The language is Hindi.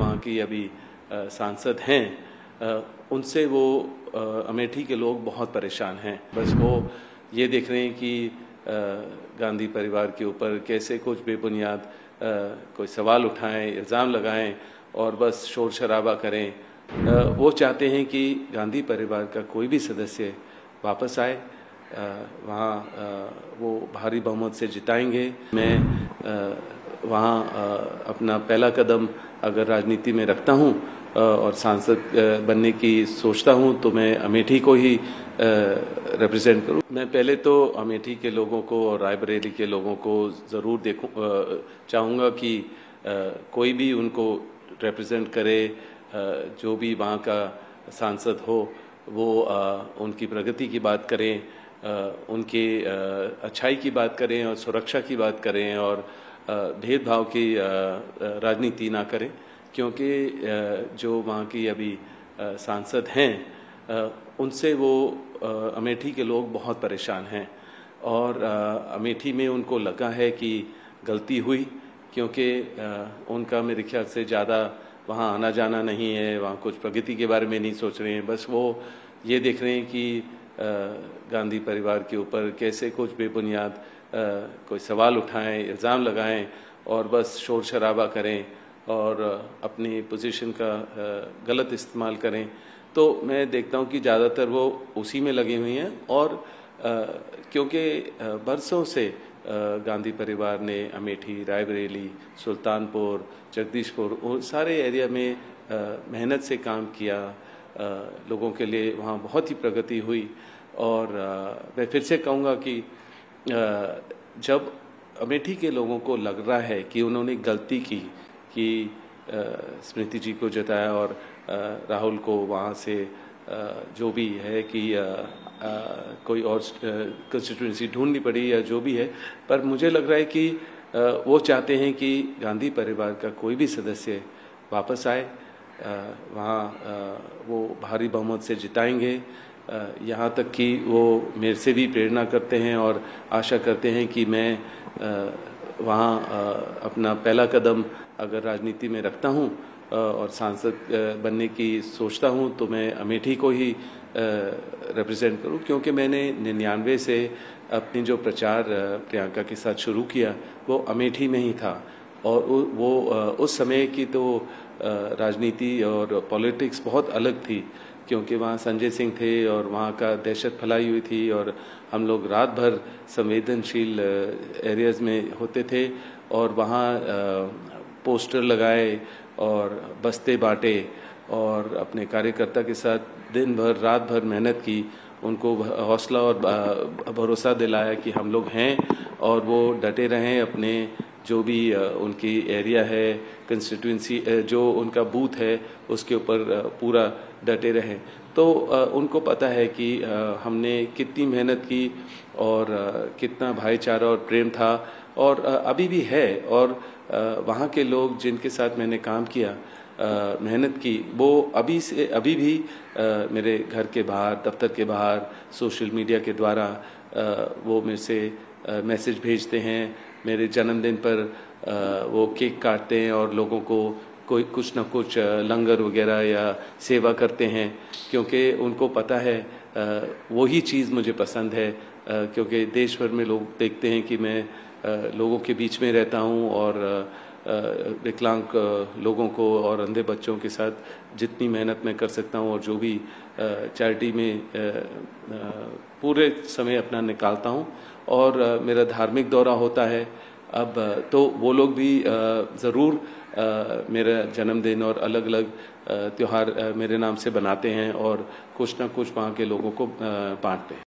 वहाँ की अभी सांसद हैं उनसे वो अमेठी के लोग बहुत परेशान हैं। बस वो ये देख रहे हैं कि गांधी परिवार के ऊपर कैसे कुछ बेबुनियाद कोई सवाल उठाएँ, इल्ज़ाम लगाएँ और बस शोर शराबा करें। वो चाहते हैं कि गांधी परिवार का कोई भी सदस्य वापस आए। वहाँ वो भारी बहुमत से जिताएँगे। मैं वहाँ अपना पहला कदम अगर राजनीति में रखता हूँ और सांसद बनने की सोचता हूँ तो मैं अमेठी को ही रिप्रेजेंट करूँ। मैं पहले तो अमेठी के लोगों को और रायबरेली के लोगों को ज़रूर देखूँ चाहूँगा कि कोई भी उनको रिप्रेजेंट करे जो भी वहाँ का सांसद हो, वो उनकी प्रगति की बात करें उनके अच्छाई की बात करें और सुरक्षा की बात करें और भेदभाव की राजनीति ना करें, क्योंकि जो वहाँ की अभी सांसद हैं उनसे वो अमेठी के लोग बहुत परेशान हैं। और अमेठी में उनको लगा है कि गलती हुई, क्योंकि उनका मेरे ख्याल से ज़्यादा वहाँ आना जाना नहीं है, वहाँ कुछ प्रगति के बारे में नहीं सोच रहे हैं। बस वो ये देख रहे हैं कि गांधी परिवार के ऊपर कैसे कुछ बेबुनियाद कोई सवाल उठाएँ, इल्ज़ाम लगाएँ और बस शोर शराबा करें और अपनी पोजीशन का गलत इस्तेमाल करें। तो मैं देखता हूँ कि ज़्यादातर वो उसी में लगी हुई हैं और क्योंकि बरसों से गांधी परिवार ने अमेठी, रायबरेली, सुल्तानपुर, जगदीशपुर सारे एरिया में मेहनत से काम किया लोगों के लिए वहाँ बहुत ही प्रगति हुई। और मैं फिर से कहूँगा कि जब अमेठी के लोगों को लग रहा है कि उन्होंने गलती की, कि स्मृति जी को जताया और राहुल को वहाँ से जो भी है कि कोई और कंस्टिट्यूंसी ढूंढनी पड़ी या जो भी है, पर मुझे लग रहा है कि वो चाहते हैं कि गांधी परिवार का कोई भी सदस्य वापस आए। वहाँ वो भारी बहुमत से जिताएँगे। यहाँ तक कि वो मेरे से भी प्रेरणा करते हैं और आशा करते हैं कि मैं वहाँ अपना पहला कदम अगर राजनीति में रखता हूँ और सांसद बनने की सोचता हूँ तो मैं अमेठी को ही रिप्रेजेंट करूँ। क्योंकि मैंने निन्यानवे से अपनी जो प्रचार प्रियंका के साथ शुरू किया, वो अमेठी में ही था। और वो उस समय की तो राजनीति और पॉलिटिक्स बहुत अलग थी, क्योंकि वहाँ संजय सिंह थे और वहाँ का दहशत फैलाई हुई थी और हम लोग रात भर संवेदनशील एरियाज़ में होते थे और वहाँ पोस्टर लगाए और बस्ते बांटे और अपने कार्यकर्ता के साथ दिन भर, रात भर मेहनत की। उनको हौसला और भरोसा दिलाया कि हम लोग हैं और वो डटे रहें अपने जो भी उनकी एरिया है कंस्टिट्यूंसी जो उनका बूथ है, उसके ऊपर पूरा डटे रहें। तो उनको पता है कि हमने कितनी मेहनत की और कितना भाईचारा और प्रेम था और अभी भी है और वहाँ के लोग जिनके साथ मैंने काम किया मेहनत की। वो अभी से, अभी भी मेरे घर के बाहर, दफ्तर के बाहर, सोशल मीडिया के द्वारा वो मेरे से मैसेज भेजते हैं। मेरे जन्मदिन पर वो केक काटते हैं और लोगों को कोई कुछ न कुछ लंगर वगैरह या सेवा करते हैं, क्योंकि उनको पता है वही चीज़ मुझे पसंद है क्योंकि देश भर में लोग देखते हैं कि मैं लोगों के बीच में रहता हूँ और विकलांग लोगों को और अंधे बच्चों के साथ जितनी मेहनत मैं कर सकता हूँ और जो भी चैरिटी में पूरे समय अपना निकालता हूँ और मेरा धार्मिक दौरा होता है। अब तो वो लोग भी ज़रूर मेरा जन्मदिन और अलग अलग त्यौहार मेरे नाम से बनाते हैं और कुछ ना कुछ वहाँ के लोगों को बांटते हैं।